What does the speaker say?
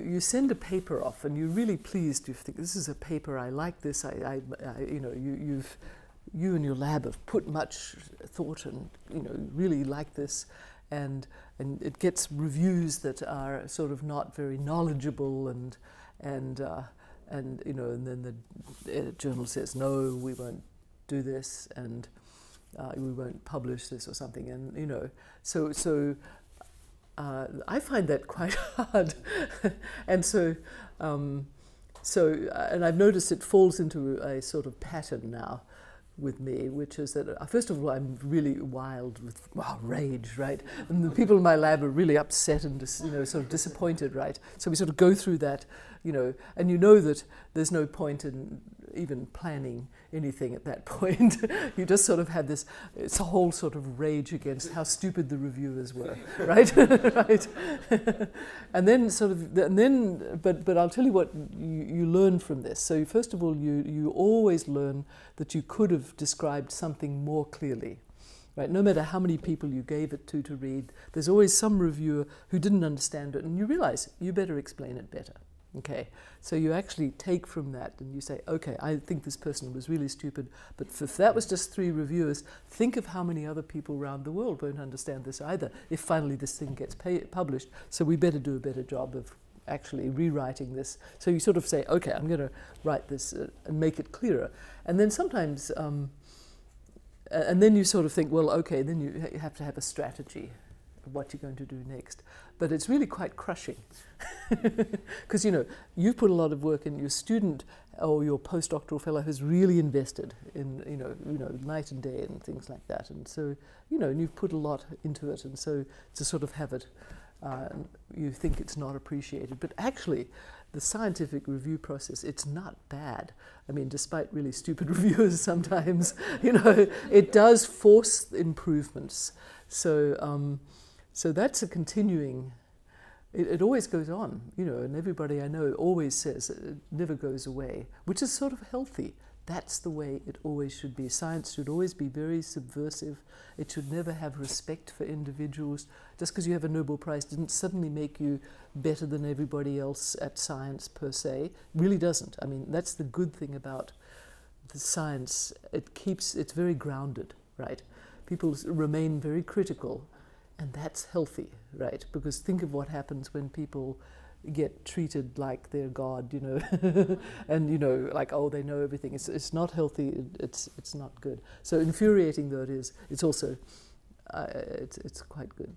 you send a paper off and you're really pleased. You think this is a paper I like. This I, I, I you know you, you've you and your lab have put much thought and you know really like this, and and it gets reviews that are sort of not very knowledgeable and and uh, and you know and then the journal says no, we won't do this and. Uh, we won't publish this or something, and you know, so so uh, I find that quite hard, and so um, so uh, and I've noticed it falls into a sort of pattern now with me, which is that uh, first of all, I'm really wild with well, rage, right? And the people in my lab are really upset and you know sort of disappointed, right? So we sort of go through that, you know, and you know that there's no point in even planning anything at that point. you just sort of had this, it's a whole sort of rage against how stupid the reviewers were, right? right? and then sort of, and then, but, but I'll tell you what you, you learn from this. So first of all, you, you always learn that you could have described something more clearly. Right? No matter how many people you gave it to to read, there's always some reviewer who didn't understand it, and you realize you better explain it better. Okay, so you actually take from that and you say, okay, I think this person was really stupid, but if that was just three reviewers, think of how many other people around the world won't understand this either if finally this thing gets published. So we better do a better job of actually rewriting this. So you sort of say, okay, I'm going to write this uh, and make it clearer. And then sometimes, um, and then you sort of think, well, okay, then you have to have a strategy what you're going to do next. But it's really quite crushing because you know you've put a lot of work in. Your student or your postdoctoral fellow has really invested in you know you know night and day and things like that. And so you know and you've put a lot into it, and so to sort of have it, uh, you think it's not appreciated, but actually. The scientific review process, it's not bad. I mean, despite really stupid reviewers sometimes, you know, it does force improvements. So, um, so that's a continuing, it, it, always goes on, you know, and everybody I know always says it never goes away, which is sort of healthy. That's the way it always should be. Science should always be very subversive. It should never have respect for individuals. Just because you have a Nobel Prize didn't suddenly make you better than everybody else at science per se. It really doesn't. I mean, that's the good thing about the science. It keeps, it's very grounded, right? People remain very critical and that's healthy, right? Because think of what happens when people get treated like they're God, you know, and you know, like oh, they know everything. It's it's not healthy. It's it's not good. So infuriating though it is, it's also uh, it's it's quite good.